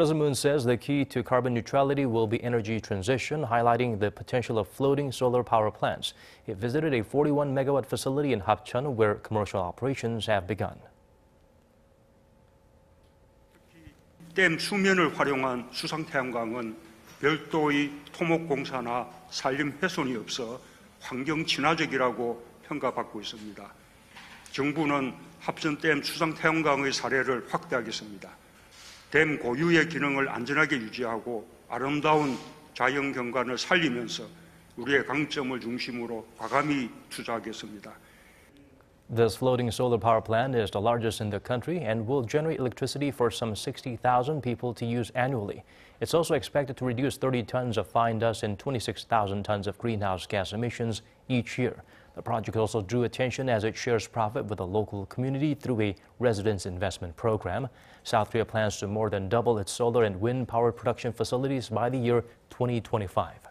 President Moon says the key to carbon neutrality will be energy transition, highlighting the potential of floating solar power plants. He visited a 41 megawatt facility in Hapcheon where commercial operations have begun. 댐 수면을 활용한 수상태양광은 별도의 토목공사나 산림 훼손이 없어 환경 친화적이라고 평가받고 있습니다. 정부는 합천댐 수상태양광의 사례를 확대하겠습니다. 댐 고유의 기능을 안전하게 유지하고 아름다운 자연 경관을 살리면서 우리의 강점을 중심으로 과감히 투자하겠습니다. This floating solar power plant is the largest in the country and will generate electricity for some 60,000 people to use annually. It's also expected to reduce 30 tons of fine dust and 26,000 tons of greenhouse gas emissions each year. The project also drew attention as it shares profit with the local community through a residence investment program. South Korea plans to more than double its solar and wind power production facilities by the year 2025.